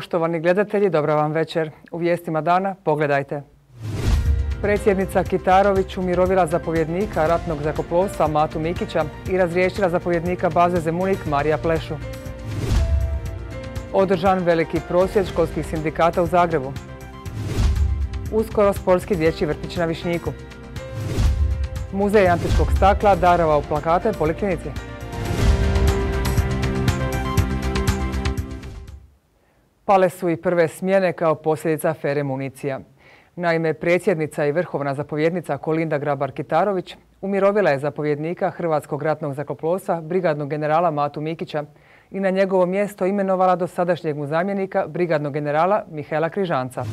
Poštovani gledatelji, dobra vam večer. U vijestima dana pogledajte. Predsjednica Kitarović umirovila zapovjednika ratnog zakoplovstva Matu Mikića i razriješila zapovjednika baze Zemunik Marija Plešu. Održan veliki prosvjed školskih sindikata u Zagrebu. Uskoro sportski dječji vrtić na Višnjiku. Muzej antičkog stakla darovao plakate poliklinici. Pale su i prve smjene kao posljedica afere municija. Naime, predsjednica i vrhovna zapovjednica Kolinda Grabar-Kitarović umirovila je zapovjednika Hrvatskog ratnog zakoplovstva, brigadnog generala Matu Mikića i na njegovo mjesto imenovala do sadašnjeg mu zamjenika, brigadnog generala Mihaela Križanca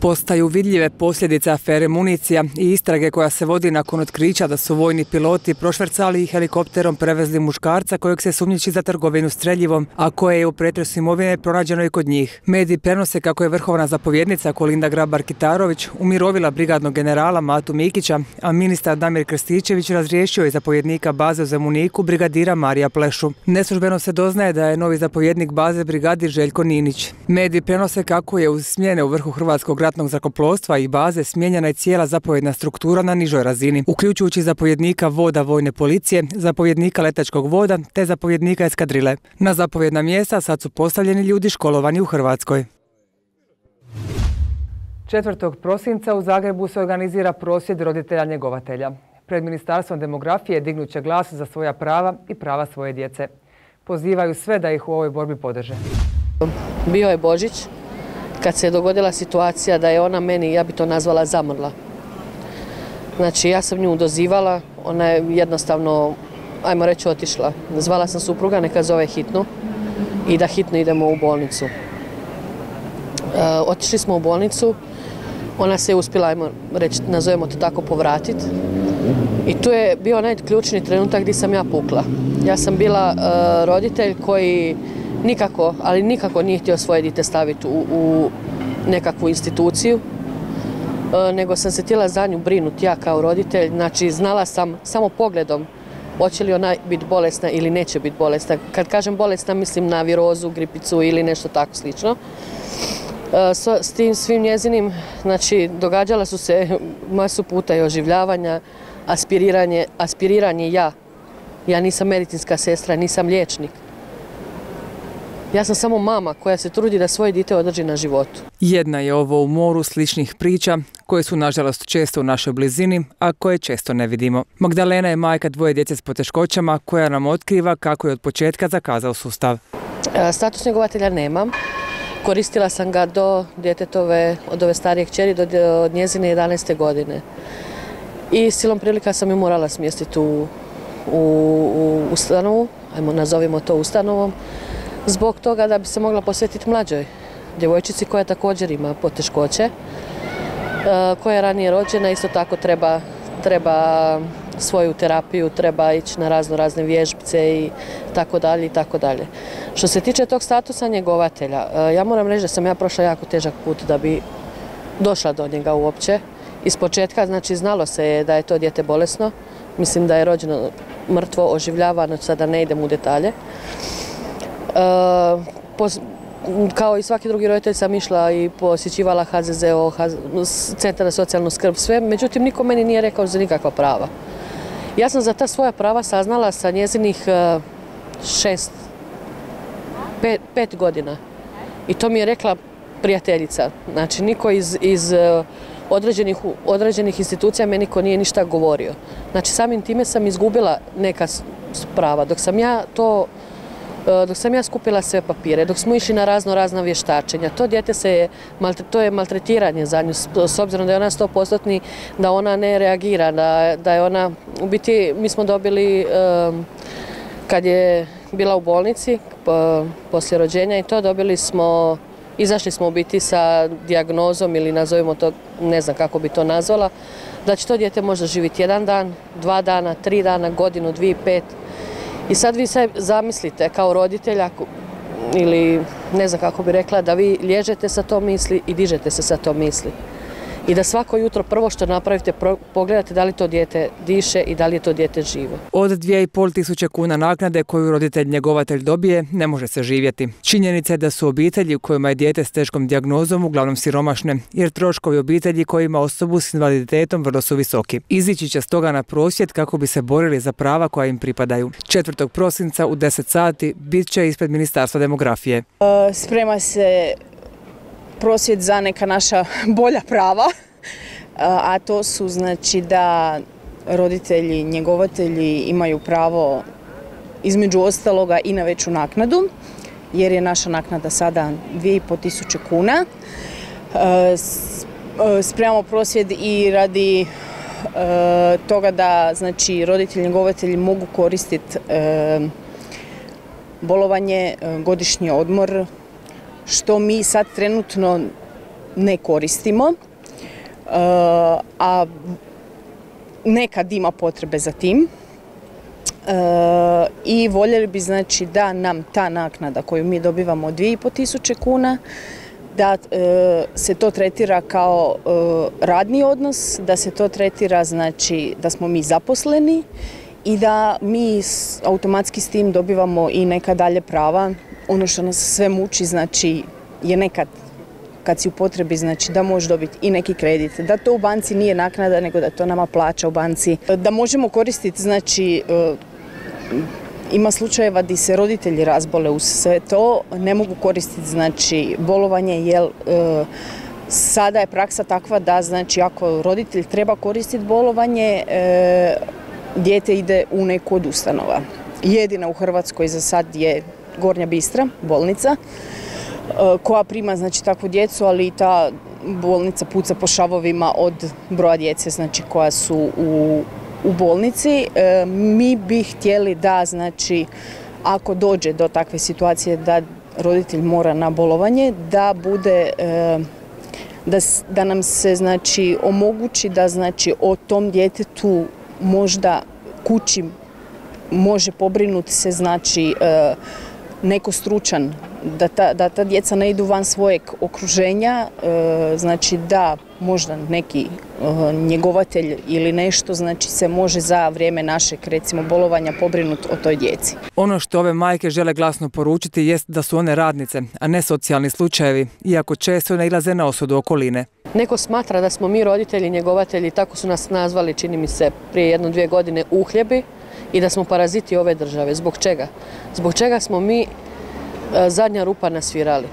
postaju vidljive posljedice afere municija i istrage koja se vodi nakon otkrića da su vojni piloti prošvercali i helikopterom prevezli muškarca kojeg se sumnjiči za trgovinu streljivom, a koje je u pretresu imovine pronađeno i kod njih. Mediji prenose kako je vrhovna zapovjednica Kolinda Grabar-Kitarović umirovila brigadnog generala Matu Mikića, a ministar Damir Krstičević razriješio je zapovjednika baze u Zemuniku brigadira Marija Plešu. Neslužbeno se doznaje da je novi zapovjednik baze brigadir Željko Ninić. Mediji prenose kako je uz smjene u vrhu Hrvatskog ratnog zrakoplovstva i baze smijenjena je cijela zapovjedna struktura na nižoj razini, uključujući zapovjednika voda vojne policije, zapovjednika letačkog voda te zapovjednika eskadrile. Na zapovjedna mjesta sad su postavljeni ljudi školovani u Hrvatskoj. 4. prosinca u Zagrebu se organizira prosvjed roditelja njegovatelja. Pred Ministarstvom demografije dignut će glas za svoja prava i prava svoje djece. Pozivaju sve da ih u ovoj borbi podrže. Bio je Božić, kad se je dogodila situacija da je ona meni, ja bi to nazvala, zamrla. Znači, ja sam nju dozivala, ona je jednostavno, ajmo reći, otišla. Zvala sam supruga, neka zove hitnu i da hitno idemo u bolnicu. E, otišli smo u bolnicu, ona se je uspjela, ajmo reći, nazovemo to tako, povratiti. I tu je bio onaj ključni trenutak gdje sam ja pukla. Ja sam bila e, roditelj koji nikako, ali nikako nije htio svoje dite staviti u, u nekakvu instituciju, e, nego sam se htjela za nju brinuti ja kao roditelj. Znači, znala sam samo pogledom hoće li ona biti bolesna ili neće biti bolesna. Kad kažem bolesna, mislim na virozu, gripicu ili nešto tako slično. E, s tim svim njezinim, znači, događala su se masu puta i oživljavanja, aspiriranje, aspiriranje ja. Ja nisam medicinska sestra, nisam liječnik. Ja sam samo mama koja se trudi da svoje dite održi na životu. Jedna je ovo u moru sličnih priča koje su nažalost često u našoj blizini, a koje često ne vidimo. Magdalena je majka dvoje djece s poteškoćama koja nam otkriva kako je od početka zakazao sustav. E, status njegovatelja nemam. Koristila sam ga do djetetove, od ove starije kćeri, do njezine 11. godine. I silom prilika sam ju morala smjestiti u, u, u ustanovu, ajmo nazovimo to ustanovom, zbog toga da bi se mogla posvetiti mlađoj djevojčici koja također ima poteškoće, e, koja je ranije rođena, isto tako treba, treba svoju terapiju, treba ići na razno razne vježbice i tako dalje i tako dalje. Što se tiče tog statusa njegovatelja, e, ja moram reći da sam ja prošla jako težak put da bi došla do njega uopće. Iz početka, znači, znalo se je da je to dijete bolesno, mislim da je rođeno mrtvo, oživljavano, sada ne idem u detalje. E, kao i svaki drugi roditelj sam išla i posjećivala HZZO, Centar za socijalnu skrb, sve, međutim niko meni nije rekao za nikakva prava. Ja sam za ta svoja prava saznala sa njezinih e, šest, pet, godina. I to mi je rekla prijateljica. Znači, niko iz, e, određenih, određenih institucija me niko nije ništa govorio. Znači, samim time sam izgubila neka prava. Dok sam ja to dok sam ja skupila sve papire, dok smo išli na razno razna vještačenja, to dijete se je, to je maltretiranje za nju, s obzirom da je ona 100% da ona ne reagira, da, da je ona, u biti mi smo dobili kad je bila u bolnici poslije rođenja i to dobili smo, izašli smo u biti sa dijagnozom ili nazovimo to, ne znam kako bi to nazvala, da će to dijete možda živjeti jedan dan, dva dana, tri dana, godinu, dvije, pet, i sad vi se zamislite kao roditelj ili ne znam kako bi rekla da vi lježete sa to misli i dižete se sa to misli. I da svako jutro prvo što napravite pogledate da li to dijete diše i da li je to dijete živo. Od 2,5 tisuće kuna naknade koju roditelj njegovatelj dobije ne može se živjeti. Činjenica je da su obitelji u kojima je dijete s teškom dijagnozom uglavnom siromašne, jer troškovi obitelji koji ima osobu s invaliditetom vrlo su visoki. Izići će stoga na prosvjet kako bi se borili za prava koja im pripadaju. 4. prosinca u 10 sati bit će ispred Ministarstva demografije. E, sprema se prosvjet za neka naša bolja prava, a to su znači da roditelji, njegovatelji imaju pravo između ostaloga i na veću naknadu, jer je naša naknada sada 2500 tisuće kuna. E, e, spremamo prosvjed i radi e, toga da znači roditelji njegovatelji mogu koristiti bolovanje, godišnji odmor, što mi sad trenutno ne koristimo, a nekad ima potrebe za tim. I voljeli bi znači da nam ta naknada koju mi dobivamo od 2500 kuna, da e, se to tretira kao radni odnos, da se to tretira znači da smo mi zaposleni i da mi automatski s tim dobivamo i neka dalje prava. Ono što nas sve muči znači je nekad kad si u potrebi znači da možeš dobiti i neki kredit, da to u banci nije naknada nego da to nama plaća u banci, da možemo koristiti znači e, ima slučajeva di se roditelji razbole uz sve to, ne mogu koristiti znači bolovanje jer e, sada je praksa takva da znači ako roditelj treba koristiti bolovanje, e, dijete ide u neku od ustanova. Jedina u Hrvatskoj za sad je Gornja Bistra, bolnica, e, koja prima znači takvu djecu, ali i ta bolnica puca po šavovima od broja djece znači koja su u u bolnici. E, mi bi htjeli da, znači, ako dođe do takve situacije da roditelj mora na bolovanje, da bude e, da, da nam se znači omogući da znači o tom djetetu možda kući može pobrinuti se znači e, neko stručan da ta, da ta djeca ne idu van svojeg okruženja, e, znači da možda neki e, njegovatelj ili nešto znači se može za vrijeme našeg recimo bolovanja pobrinuti o toj djeci. Ono što ove majke žele glasno poručiti jest da su one radnice, a ne socijalni slučajevi, iako često ne ilaze na osudu okoline. Neko smatra da smo mi roditelji, njegovatelji, tako su nas nazvali, čini mi se, prije jedno dvije godine uhljebi i da smo paraziti ove države. Zbog čega? Zbog čega smo mi E, zadnja rupa nasvirali.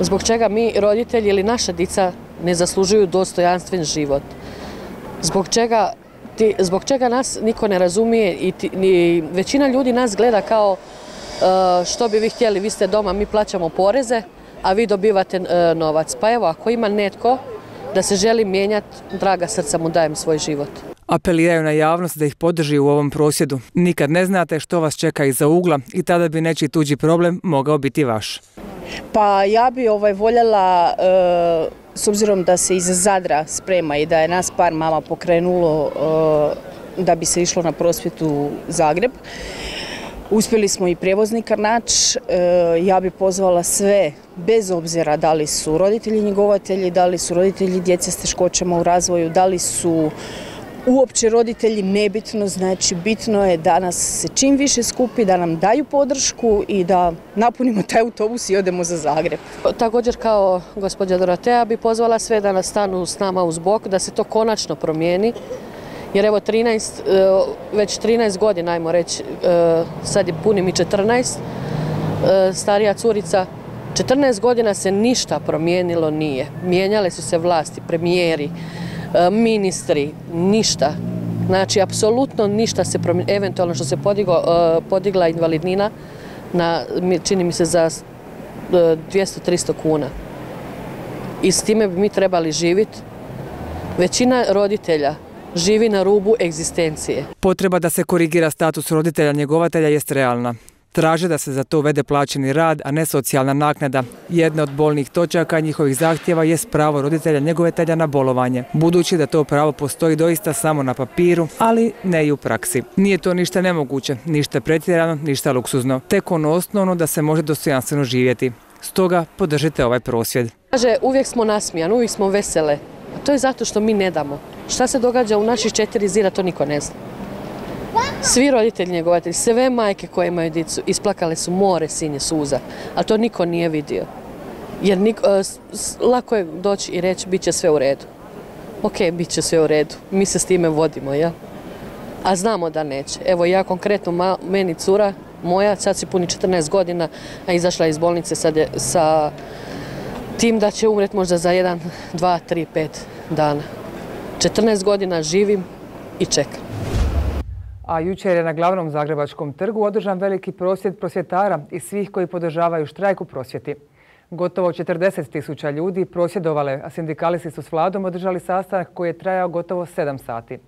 Zbog čega mi, roditelji ili naša dica, ne zaslužuju dostojanstven život. Zbog čega, zbog čega nas niko ne razumije i većina ljudi nas gleda kao e, što bi vi htjeli, vi ste doma, mi plaćamo poreze, a vi dobivate e, novac. Pa evo, ako ima netko da se želi mijenjati, draga srca mu dajem svoj život. Apeliraju na javnost da ih podrži u ovom prosjedu. Nikad ne znate što vas čeka iza ugla i tada bi nečiji tuđi problem mogao biti vaš. Pa ja bi ovaj voljela, e, s obzirom da se iz Zadra sprema i da je nas par mama pokrenulo e, da bi se išlo na prosvjetu Zagreb, Uspjeli smo i prijevoznika naći, e, ja bi pozvala sve, bez obzira da li su roditelji njegovatelji, da li su roditelji djece s teškoćama u razvoju, da li su uopće roditelji nebitno, znači bitno je da nas se čim više skupi, da nam daju podršku i da napunimo taj autobus i odemo za Zagreb. Također kao gospođa Dorotea bi pozvala sve da nas stanu s nama uz bok, da se to konačno promijeni. Jer evo 13, e, već 13 godina, ajmo reći, e, sad je puni mi 14, e, starija curica, 14 godina se ništa promijenilo nije. Mijenjale su se vlasti, premijeri, ministri, ništa. Znači, apsolutno ništa se promijenilo, eventualno što se e, podigla invalidnina na, čini mi se, za 200-300 e, kuna. I s time bi mi trebali živjeti. Većina roditelja živi na rubu egzistencije. Potreba da se korigira status roditelja njegovatelja jest realna. Traže da se za to uvede plaćeni rad, a ne socijalna naknada. Jedna od bolnih točaka njihovih zahtjeva je pravo roditelja njegovetelja na bolovanje, budući da to pravo postoji doista samo na papiru, ali ne i u praksi. Nije to ništa nemoguće, ništa pretjerano, ništa luksuzno, tek ono osnovno da se može dostojanstveno živjeti. Stoga podržite ovaj prosvjed. Kaže, uvijek smo nasmijani, uvijek smo vesele. A to je zato što mi ne damo. Šta se događa u naših četiri zira, to niko ne zna. Svi roditelji njegovatelji, sve majke koje imaju dicu, isplakale su more sinje suza, a to niko nije vidio. Jer e, lako je doći i reći bit će sve u redu. Ok, bit će sve u redu, mi se s time vodimo, jel? A znamo da neće. Evo ja konkretno, meni cura moja, sad si puni 14 godina, a izašla iz bolnice sad sa tim da će umret možda za jedan, dva, tri, pet dana. 14 godina živim i čekam. A jučer je na glavnom Zagrebačkom trgu održan veliki prosvjed prosvjetara i svih koji podržavaju štrajk u prosvjeti. Gotovo 40 tisuća ljudi prosvjedovale, a sindikalisti su s vladom održali sastanak koji je trajao gotovo 7 sati.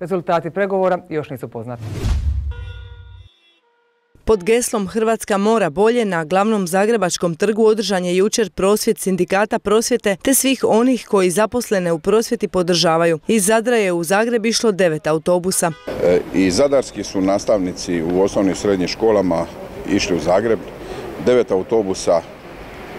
Rezultati pregovora još nisu poznati. Pod geslom Hrvatska mora bolje na glavnom Zagrebačkom trgu održan je jučer prosvjet sindikata prosvjete te svih onih koji zaposlene u prosvjeti podržavaju. Iz Zadra je u Zagreb išlo devet autobusa. E, I zadarski su nastavnici u osnovnim i srednjim školama išli u Zagreb. Devet autobusa,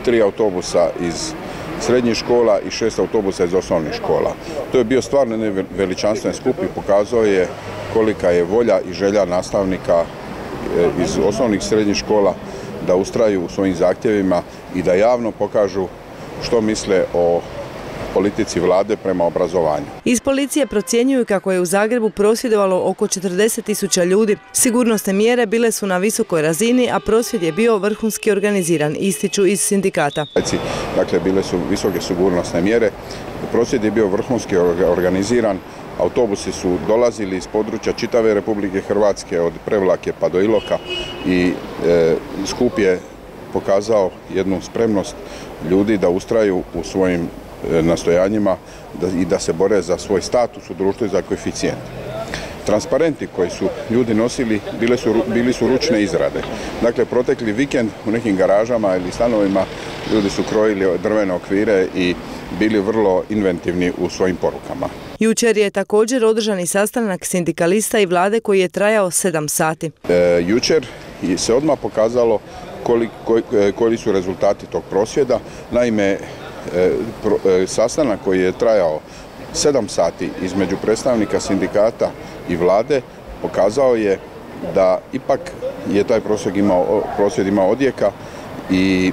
tri autobusa iz srednjih škola i šest autobusa iz osnovnih škola. To je bio stvarno veličanstven skup i pokazao je kolika je volja i želja nastavnika iz osnovnih srednjih škola da ustraju u svojim zahtjevima i da javno pokažu što misle o politici vlade prema obrazovanju. Iz policije procjenjuju kako je u Zagrebu prosvjedovalo oko 40 tisuća ljudi. Sigurnosne mjere bile su na visokoj razini, a prosvjed je bio vrhunski organiziran, ističu iz sindikata. Dakle, bile su visoke sigurnosne mjere. Prosvjed je bio vrhunski organiziran, Autobusi su dolazili iz područja čitave Republike Hrvatske od Prevlake pa do Iloka i e, skup je pokazao jednu spremnost ljudi da ustraju u svojim e, nastojanjima i da se bore za svoj status u društvu i za koeficijent. Transparenti koji su ljudi nosili bili su, bili su ručne izrade. Dakle, protekli vikend u nekim garažama ili stanovima ljudi su krojili drvene okvire i bili vrlo inventivni u svojim porukama. Jučer je također održani sastanak sindikalista i vlade koji je trajao sedam sati. E, jučer se odmah pokazalo e, koji, su rezultati tog prosvjeda. Naime, e, e, sastanak koji je trajao sedam sati između predstavnika sindikata i vlade pokazao je da ipak je taj prosvjed imao, prosvjed imao odjeka i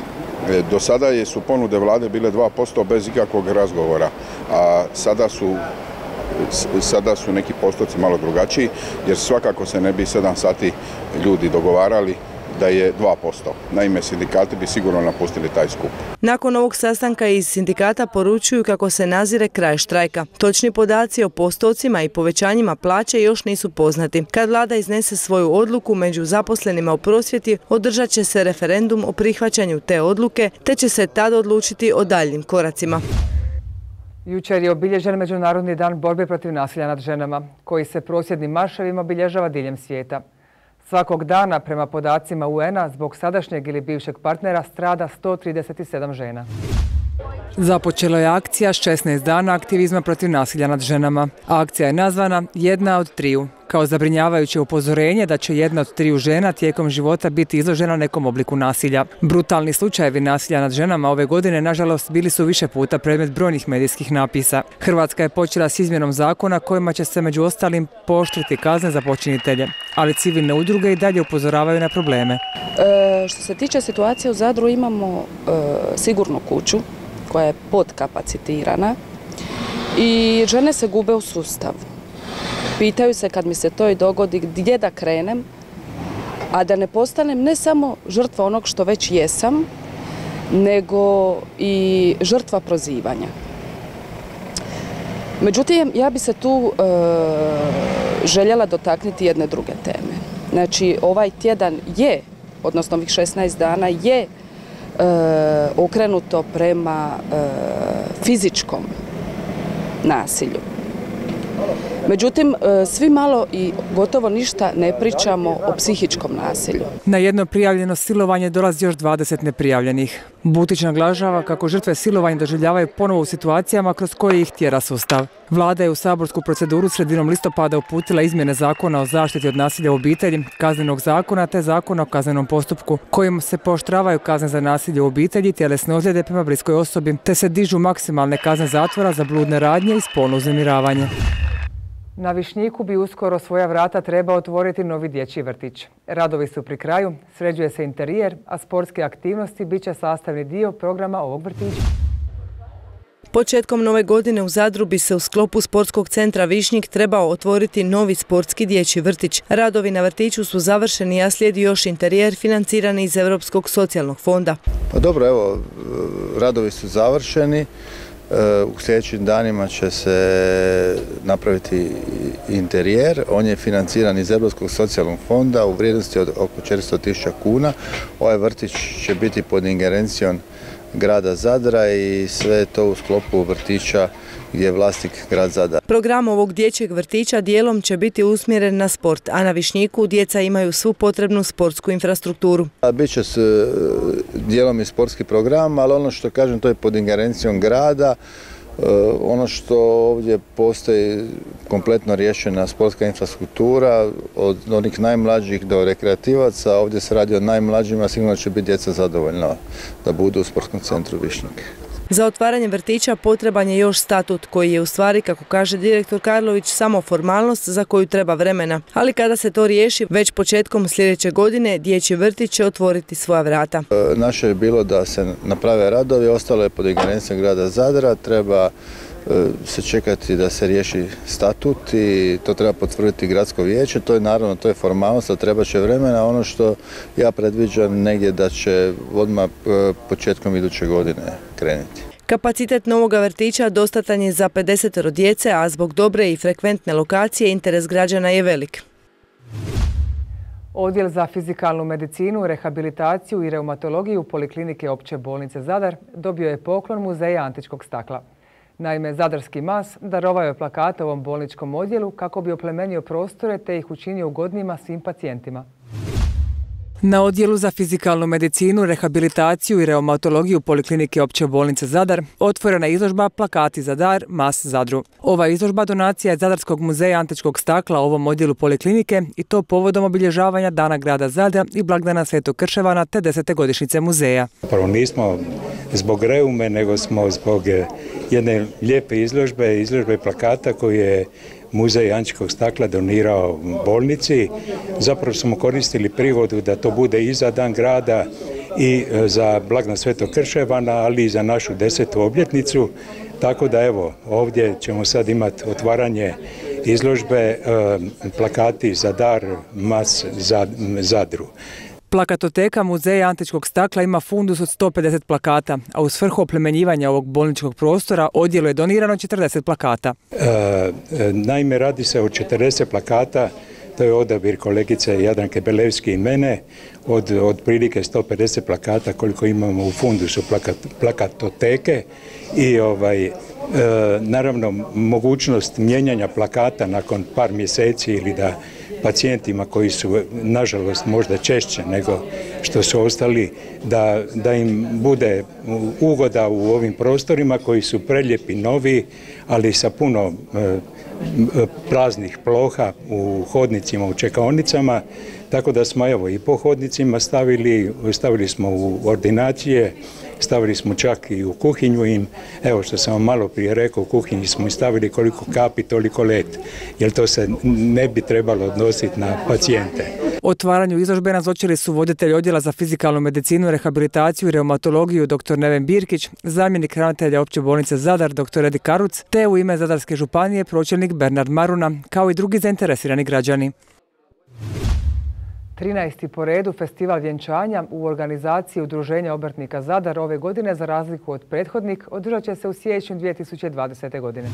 do sada su ponude vlade bile 2% bez ikakvog razgovora, a sada su sada su neki postoci malo drugačiji, jer svakako se ne bi 7 sati ljudi dogovarali da je 2%. Naime, sindikati bi sigurno napustili taj skup. Nakon ovog sastanka iz sindikata poručuju kako se nazire kraj štrajka. Točni podaci o postocima i povećanjima plaće još nisu poznati. Kad vlada iznese svoju odluku među zaposlenima u prosvjeti, održat će se referendum o prihvaćanju te odluke, te će se tada odlučiti o daljnim koracima. Jučer je obilježen Međunarodni dan borbe protiv nasilja nad ženama, koji se prosjednim marševima obilježava diljem svijeta. Svakog dana, prema podacima UN-a, zbog sadašnjeg ili bivšeg partnera strada 137 žena. Započelo je akcija 16 dana aktivizma protiv nasilja nad ženama. Akcija je nazvana Jedna od triju, kao zabrinjavajuće upozorenje da će jedna od triju žena tijekom života biti izložena nekom obliku nasilja. Brutalni slučajevi nasilja nad ženama ove godine, nažalost, bili su više puta predmet brojnih medijskih napisa. Hrvatska je počela s izmjenom zakona kojima će se među ostalim poštriti kazne za počinitelje, ali civilne udruge i dalje upozoravaju na probleme. E, što se tiče situacije u Zadru imamo e, sigurnu kuću koja je podkapacitirana i žene se gube u sustavu. Pitaju se kad mi se to i dogodi gdje da krenem, a da ne postanem ne samo žrtva onog što već jesam, nego i žrtva prozivanja. Međutim, ja bi se tu e, željela dotaknuti jedne druge teme. Znači, ovaj tjedan je, odnosno ovih 16 dana je okrenuto prema e, fizičkom nasilju. Međutim, e, svi malo i gotovo ništa ne pričamo o psihičkom nasilju. Na jedno prijavljeno silovanje dolazi još 20 neprijavljenih. Butić naglažava kako žrtve silovanja doživljavaju ponovo u situacijama kroz koje ih tjera sustav. Vlada je u saborsku proceduru sredinom listopada uputila izmjene zakona o zaštiti od nasilja u obitelji, kaznenog zakona te zakona o kaznenom postupku, kojim se pooštravaju kazne za nasilje u obitelji, tjelesne ozljede prema bliskoj osobi, te se dižu maksimalne kazne zatvora za bludne radnje i spolno uznemiravanje. Na Višnjiku bi uskoro svoja vrata trebao otvoriti novi dječji vrtić. Radovi su pri kraju, sređuje se interijer, a sportske aktivnosti bit će sastavni dio programa ovog vrtića. Početkom nove godine u Zadru bi se u sklopu sportskog centra Višnjik trebao otvoriti novi sportski dječji vrtić. Radovi na vrtiću su završeni, a slijedi još interijer financirani iz Europskog socijalnog fonda. Pa dobro, evo, radovi su završeni. U sljedećim danima će se napraviti interijer. On je financiran iz Europskog socijalnog fonda u vrijednosti od oko 400.000 kuna. Ovaj vrtić će biti pod ingerencijom grada Zadra i sve to u sklopu vrtića gdje je vlasnik grad Zadar. Program ovog dječjeg vrtića dijelom će biti usmjeren na sport, a na Višnjiku djeca imaju svu potrebnu sportsku infrastrukturu. Biće se dijelom i sportski program, ali ono što kažem to je pod ingerencijom grada. E, ono što ovdje postoji kompletno riješena sportska infrastruktura, od onih najmlađih do rekreativaca, ovdje se radi o najmlađima, sigurno će biti djeca zadovoljna da budu u sportskom centru Višnjike. Za otvaranje vrtića potreban je još statut koji je u stvari, kako kaže direktor Karlović, samo formalnost za koju treba vremena. Ali kada se to riješi, već početkom sljedeće godine dječji vrtić će otvoriti svoja vrata. E, naše je bilo da se naprave radovi, ostalo je pod ingerencijom grada Zadra, treba se čekati da se riješi statut i to treba potvrditi gradsko vijeće. To je naravno, to je formalnost, a treba će vremena. Ono što ja predviđam negdje da će odmah e, početkom iduće godine krenuti. Kapacitet novog vrtića dostatan je za 50 djece, a zbog dobre i frekventne lokacije interes građana je velik. Odjel za fizikalnu medicinu, rehabilitaciju i reumatologiju Poliklinike opće bolnice Zadar dobio je poklon Muzeja antičkog stakla. Naime, Zadarski mas darovao je plakate ovom bolničkom odjelu kako bi oplemenio prostore te ih učinio ugodnijima svim pacijentima. Na odjelu za fizikalnu medicinu, rehabilitaciju i reumatologiju Poliklinike opće bolnice Zadar otvorena izložba Plakati za dar Mas Zadru. Ova izložba donacija je Zadarskog muzeja antičkog stakla ovom odjelu Poliklinike i to povodom obilježavanja Dana grada Zadra i blagdana Svetog Krševana te desete godišnjice muzeja. Prvo nismo zbog reume, nego smo zbog jedne lijepe izložbe, izložbe plakata koji je muzej antičkog stakla donirao bolnici. Zapravo smo koristili prigodu da to bude i za dan grada i e, za blagna Svetog Krševana, ali i za našu desetu obljetnicu. Tako da evo, ovdje ćemo sad imati otvaranje izložbe e, plakati za dar mas za Zadru. Plakatoteka Muzeja antičkog stakla ima fundus od 150 plakata, a u svrhu oplemenjivanja ovog bolničkog prostora odjelu je donirano 40 plakata. E, e, naime, radi se o 40 plakata, to je odabir kolegice Jadranke Belevski i mene, od, od prilike 150 plakata koliko imamo u fundusu plakatoteke i ovaj, e, naravno mogućnost mijenjanja plakata nakon par mjeseci ili da pacijentima koji su nažalost možda češće nego što su ostali da, da im bude ugoda u ovim prostorima koji su preljepi novi ali sa puno e, praznih ploha u hodnicima, u čekaonicama, tako da smo evo i po hodnicima stavili, stavili smo u ordinacije, stavili smo čak i u kuhinju im, evo što sam vam malo prije rekao, u kuhinji smo i stavili koliko kapi, toliko let, jer to se ne bi trebalo odnositi na pacijente. Otvaranju izložbe nazočili su voditelj odjela za fizikalnu medicinu, rehabilitaciju i reumatologiju dr. Neven Birkić, zamjenik ravnatelja opće bolnice Zadar dr. Edi Karuc, te u ime Zadarske županije pročelnik Bernard Maruna, kao i drugi zainteresirani građani. 13. po redu festival vjenčanja u organizaciji Udruženja obrtnika Zadar ove godine za razliku od prethodnik održat će se u siječnju 2020. godine.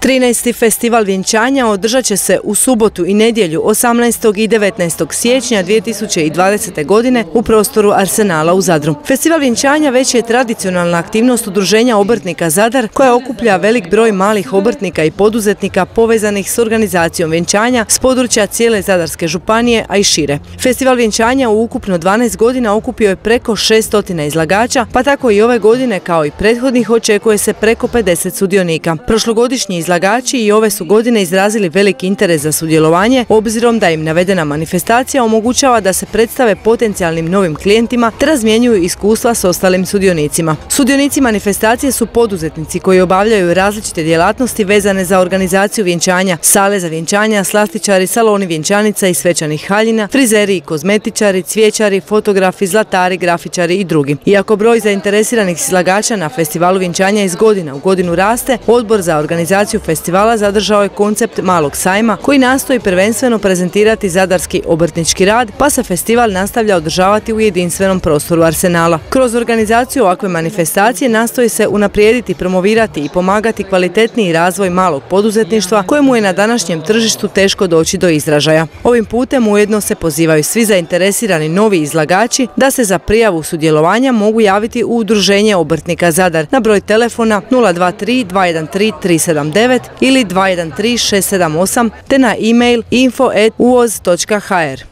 13. festival vjenčanja održat će se u subotu i nedjelju 18. i 19. siječnja 2020. godine u prostoru Arsenala u Zadru. Festival vjenčanja već je tradicionalna aktivnost udruženja obrtnika Zadar koja okuplja velik broj malih obrtnika i poduzetnika povezanih s organizacijom vjenčanja s područja cijele Zadarske županije, a i šire. Festival vjenčanja u ukupno 12 godina okupio je preko 600 izlagača, pa tako i ove godine kao i prethodnih očekuje se preko 50 sudionika. Prošlogodišnji izlagači i ove su godine izrazili veliki interes za sudjelovanje, obzirom da im navedena manifestacija omogućava da se predstave potencijalnim novim klijentima te razmjenjuju iskustva s ostalim sudionicima. Sudionici manifestacije su poduzetnici koji obavljaju različite djelatnosti vezane za organizaciju vjenčanja, sale za vjenčanja, slastičari, saloni vjenčanica i svećanih haljina, frizeri i kozmetičari, cvijećari, fotografi, zlatari, grafičari i drugi. Iako broj zainteresiranih izlagača na festivalu vjenčanja iz godina u godinu raste, odbor za organizaciju festivala zadržao je koncept malog sajma koji nastoji prvenstveno prezentirati zadarski obrtnički rad, pa se festival nastavlja održavati u jedinstvenom prostoru Arsenala. Kroz organizaciju ovakve manifestacije nastoji se unaprijediti, promovirati i pomagati kvalitetniji razvoj malog poduzetništva kojemu je na današnjem tržištu teško doći do izražaja. Ovim putem ujedno se pozivaju svi zainteresirani novi izlagači da se za prijavu sudjelovanja mogu javiti u Udruženje obrtnika Zadar na broj telefona 023 213 379 ili 213 678 te na e-mail info.uoz.hr.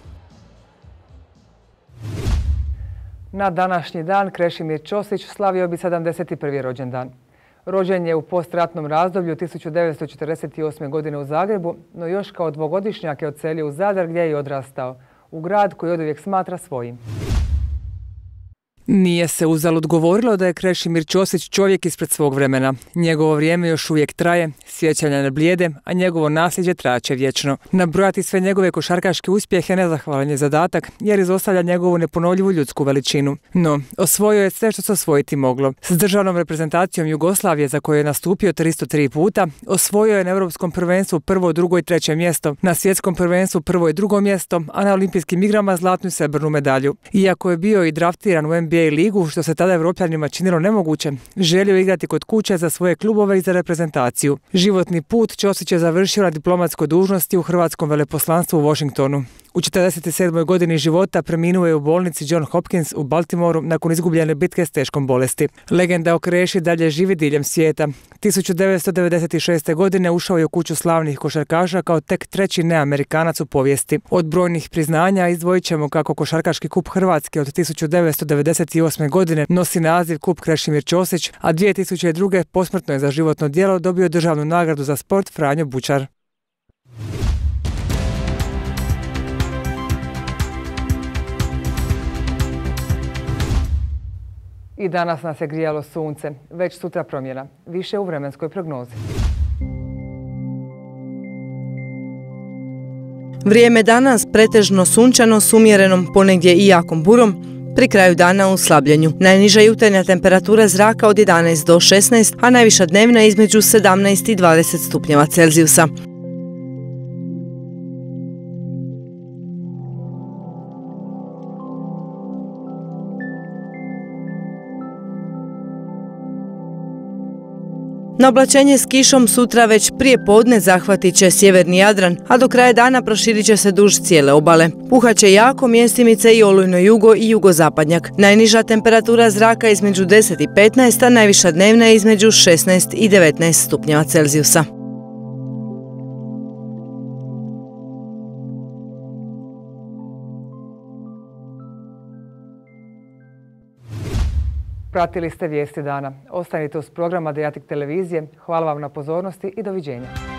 Na današnji dan Krešimir Ćosić slavio bi 71. rođendan. Rođen je u postratnom razdoblju 1948. godine u Zagrebu, no još kao dvogodišnjak je odselio u Zadar gdje je i odrastao, u grad koji od uvijek smatra svojim. Nije se uzalud govorilo da je Krešimir Ćosić čovjek ispred svog vremena. Njegovo vrijeme još uvijek traje, sjećanja ne blijede, a njegovo nasljeđe traće vječno. Nabrojati sve njegove košarkaške uspjehe nezahvalan je zadatak, jer izostavlja njegovu neponovljivu ljudsku veličinu. No, osvojio je sve što se osvojiti moglo. S državnom reprezentacijom Jugoslavije, za koju je nastupio 303 puta, osvojio je na Europskom prvenstvu prvo, drugo i treće mjesto, na svjetskom prvenstvu prvo i drugo mjesto, a na olimpijskim igrama zlatnu i srebrnu medalju. Iako je bio i draftiran u NBA NBA ligu, što se tada Evropljanima činilo nemoguće, želio igrati kod kuće za svoje klubove i za reprezentaciju. Životni put Ćosić je završio na diplomatskoj dužnosti u Hrvatskom veleposlanstvu u Washingtonu. U 47. godini života preminuo je u bolnici John Hopkins u Baltimoru nakon izgubljene bitke s teškom bolesti. Legenda o Kreši dalje živi diljem svijeta. 1996. godine ušao je u kuću slavnih košarkaša kao tek treći neamerikanac u povijesti. Od brojnih priznanja izdvojit ćemo kako košarkaški kup Hrvatske od 1998. godine nosi naziv kup Krešimir Ćosić, a 2002. posmrtno je za životno djelo dobio državnu nagradu za sport Franjo Bučar. I danas nas je grijalo sunce, već sutra promjena, više u vremenskoj prognozi. Vrijeme danas pretežno sunčano s umjerenom ponegdje i jakom burom, pri kraju dana u slabljenju. Najniža jutarnja temperatura zraka od 11 do 16, a najviša dnevna između 17 i 20 stupnjeva Celzijusa. Na oblačenje s kišom sutra već prije podne zahvatit će sjeverni Jadran, a do kraja dana proširit će se duž cijele obale. Puhaće jako mjestimice i olujno jugo i jugozapadnjak. Najniža temperatura zraka između 10 i 15, a najviša dnevna je između 16 i 19 stupnjeva Celzijusa. Pratili ste vijesti dana. Ostanite uz program Adriatic televizije. Hvala vam na pozornosti i doviđenja.